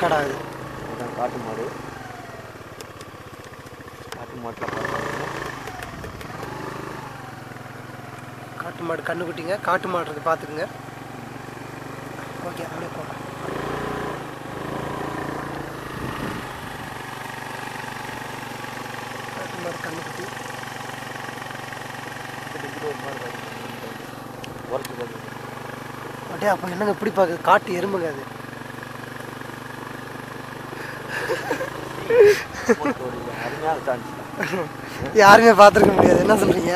கடா இது. இதுதான் காட்டு மாடு. காட்டு மாட்டில் பார்த்தாங்க காட்டு மாடு கண்ணுக்குட்டிங்க. காட்டு மாடு இருக்கு பார்த்துக்குங்க ஓகே அப்படியே போகலாம் காட்டு மாடு உரத்து பார்த்து அப்படியே அப்போ என்னங்க இப்படி பார்க்குது காட்டு எறும்புங்க அது. யாருமே பார்த்துருக்க முடியாது. என்ன சொல்கிறீங்க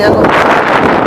Iya.